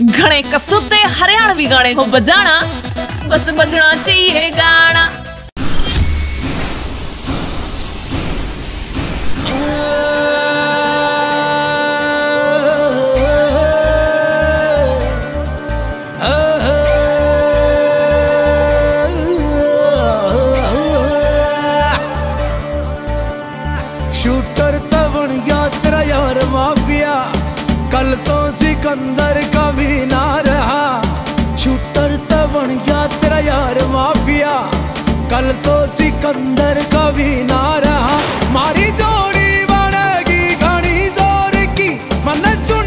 घणे कसुते हरियाणवी गाने को बजाना बस बजना चाहिए गाना ਸਿਕੰਦਰ ਕਵੀ ਨਾ ਰਹਾ। ਸ਼ੂਟਰ ਤਾਂ ਬਣ ਗਿਆ ਤੇਰਾ ਯਾਰ ਮਾਫੀਆ। ਕੱਲ ਤੋਂ ਸਿਕੰਦਰ ਕਵੀ ਨਾ ਰਹਾ। ਮਾਰੀ ਜੋੜੀ ਬਣੇਗੀ ਘਣੀ ਜ਼ੋਰ ਕੀ। ਮਨ ਸੁਣ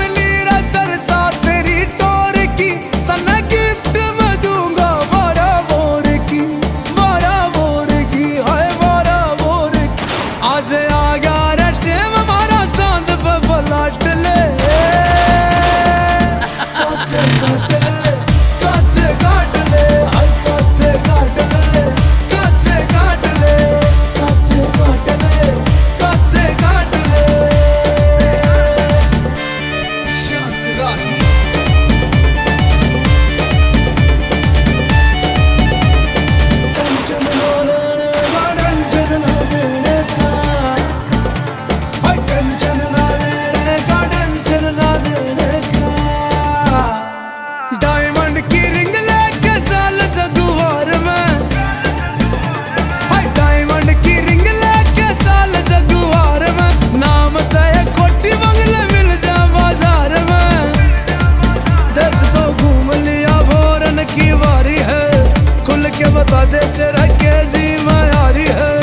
बता दे तेरा क्या जीवा हारी है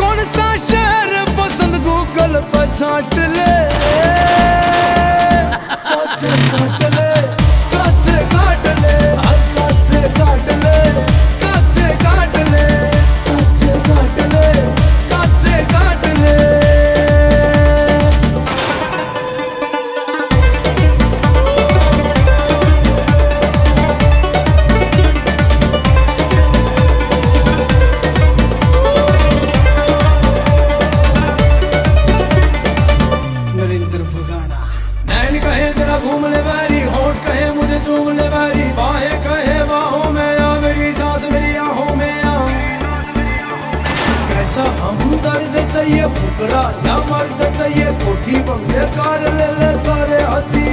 कौन सा शहर पसंद गूगल पर छाट ले ਨਾ ਮਰਦ ਕਈਏ ਕੋਠੀ ਬੰਦੇ ਕਰ ਲੈ ਸਾਰੇ ਹੱਥੀ।